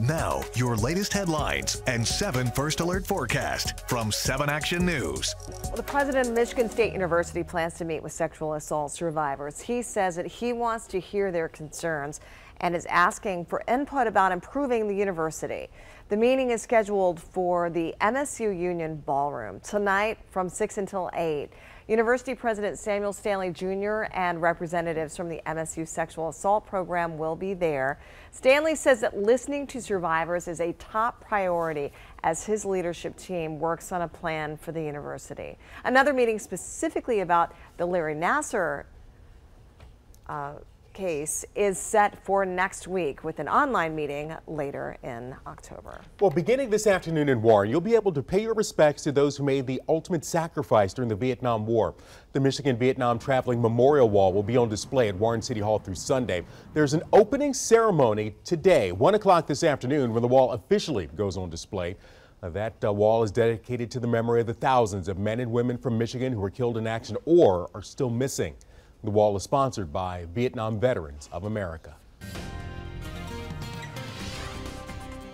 Now, your latest headlines and 7 First Alert forecast from 7 Action News. Well, the president of Michigan State University plans to meet with sexual assault survivors. He says that he wants to hear their concerns and is asking for input about improving the university. The meeting is scheduled for the MSU Union Ballroom tonight from 6 until 8. University President Samuel Stanley Jr. and representatives from the MSU Sexual Assault Program will be there. Stanley says that listening to survivors is a top priority as his leadership team works on a plan for the university. Another meeting specifically about the Larry Nassar uh, case is set for next week with an online meeting later in October. Well, beginning this afternoon in Warren, you'll be able to pay your respects to those who made the ultimate sacrifice during the Vietnam War. The Michigan Vietnam Traveling Memorial Wall will be on display at Warren City Hall through Sunday. There's an opening ceremony today, 1 o'clock this afternoon, when the wall officially goes on display. That uh, wall is dedicated to the memory of the thousands of men and women from Michigan who were killed in action or are still missing. The wall is sponsored by Vietnam Veterans of America.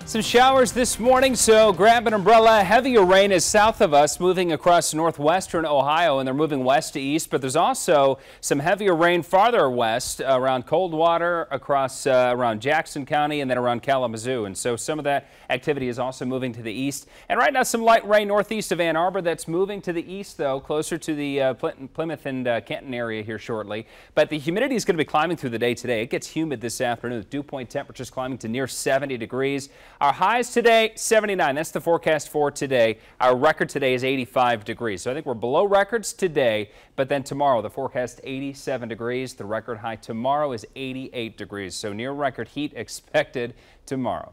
Some showers this morning, so grab an umbrella. Heavier rain is south of us, moving across northwestern Ohio, and they're moving west to east. But there's also some heavier rain farther west around Coldwater, across uh, around Jackson County, and then around Kalamazoo. And so some of that activity is also moving to the east. And right now, some light rain northeast of Ann Arbor. That's moving to the east, though, closer to the uh, Plymouth and uh, Canton area here shortly. But the humidity is going to be climbing through the day today. It gets humid this afternoon. Dew point temperatures climbing to near 70 degrees. Our highs today, 79. That's the forecast for today. Our record today is 85 degrees. So I think we're below records today, but then tomorrow the forecast 87 degrees. The record high tomorrow is 88 degrees. So near record heat expected tomorrow.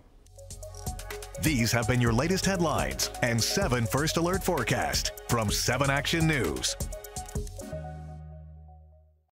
These have been your latest headlines and 7 First Alert forecast from 7 Action News.